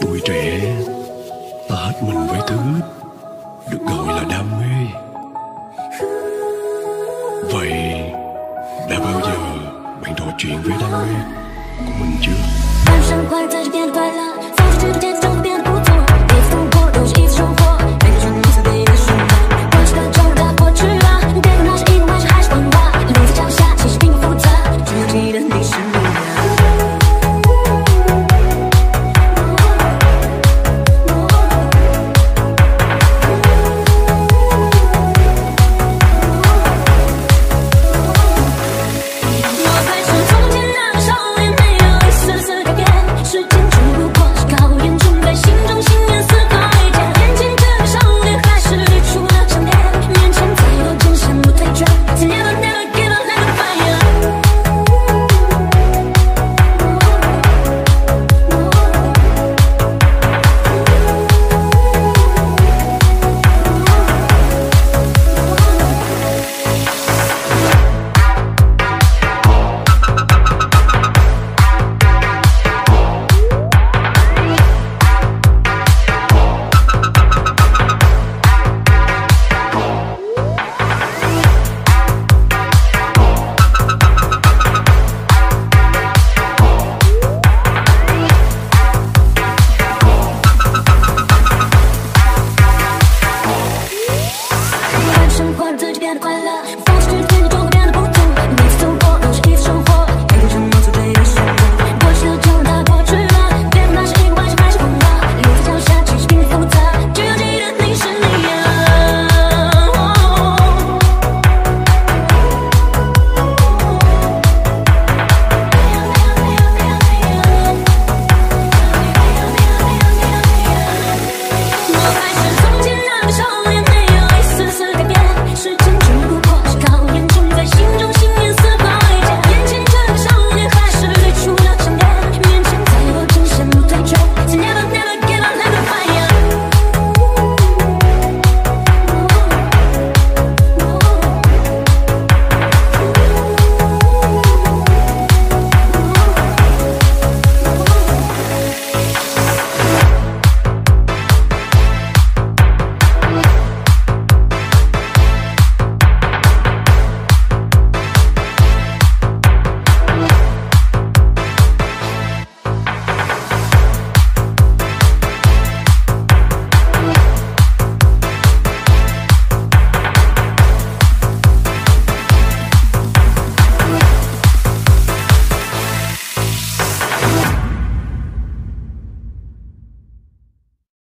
Tuổi trẻ, Ta hết mình với thứ Được gọi là đam mê. Vậy Đã bao giờ Bạn trò chuyện với đam mê Của mình chưa? 简快乐